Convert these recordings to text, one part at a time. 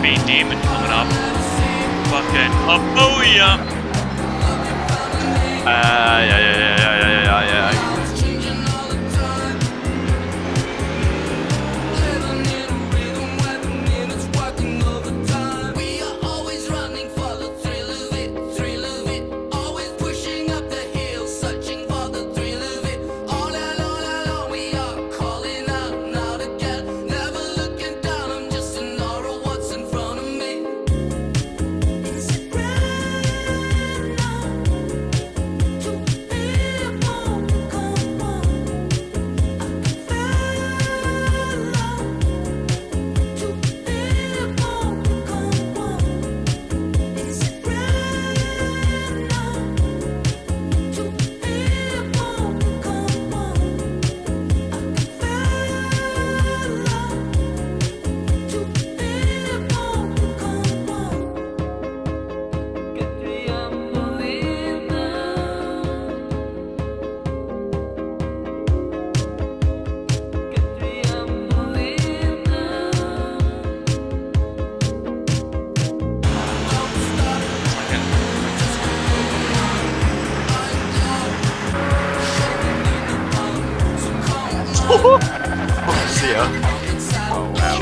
speed demon coming up. Fucking yeah. Uh, yeah, yeah, yeah, yeah, yeah, yeah, yeah. See ya. Oh, wow.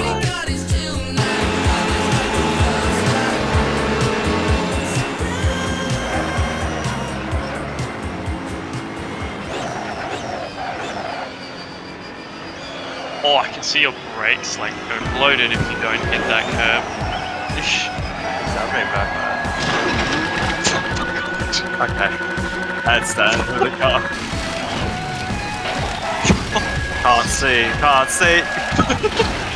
Oh, I can see your brakes like go bloated if you don't hit that curb. Ish. I'll be back, man. Okay. Headstand for the car. Can't see, can't see.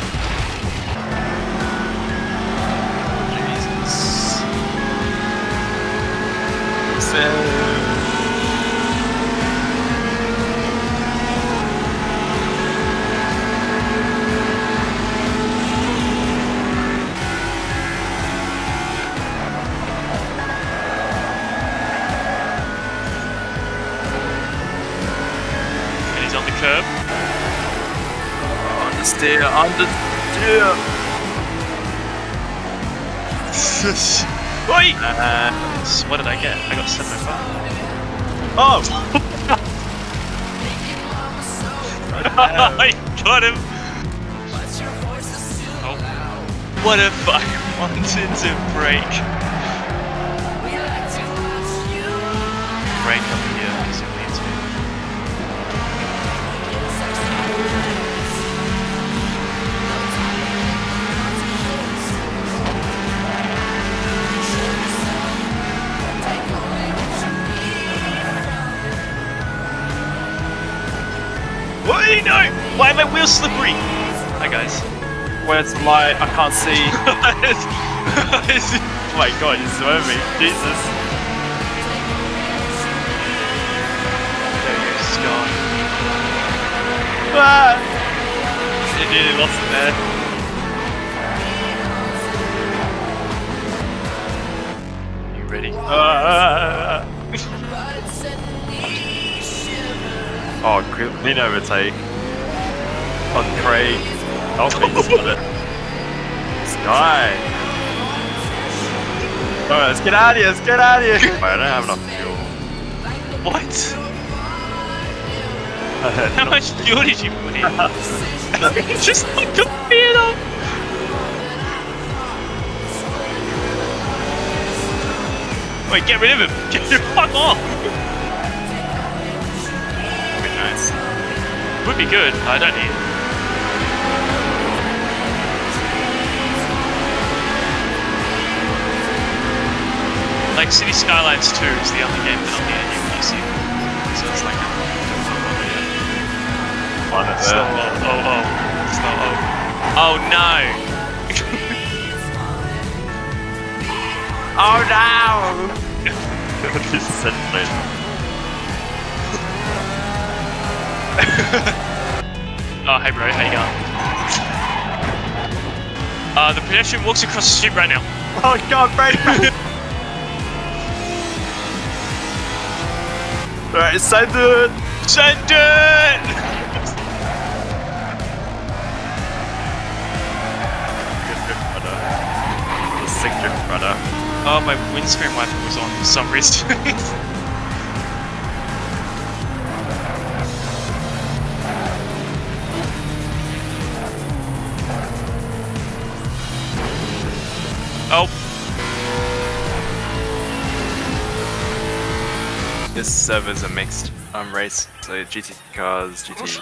Understeer, understeer. Oi! Uh, What did I get? I got 705. oh! I got him! Oh. What if I wanted to brake? Brake Why are my wheels slippery? Hi guys. Where's the light? I can't see. oh my god, you swerved me. Jesus. There he goes, he's. Ah! You nearly lost it there. You ready? Ah! oh, clean overtake. On Craig. Oh, he's got it. Sky. Alright, let's get out of here, let's get out of here. Wait, I don't have enough fuel. What? How much fuel did you put in? Just like a theater! Wait, get rid of him! Get him fuck off! Would Be nice. Would be good, I don't need it. City Skylines 2 is the only game that I'm getting in PC. So it's like a Fun at Slow, that. oh, oh, oh. Slow, oh. Oh no! Oh no! this is sensational. Oh, hey bro, how you going? Uh, the pedestrian walks across the street right now. Oh god, brake Alright, send it! Send it! Better. Oh, my windscreen wiper was on for some reason. oh, This server's a mixed um, race, so GT cars, GT.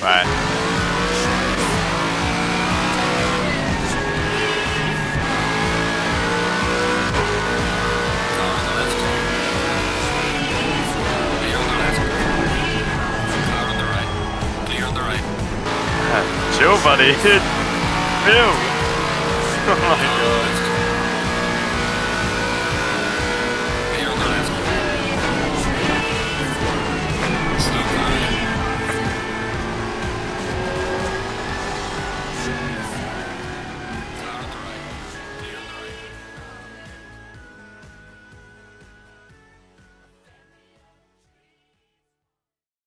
right. On the left. On the left. On the right. On the right. Chill, buddy. Chill. Car on the left.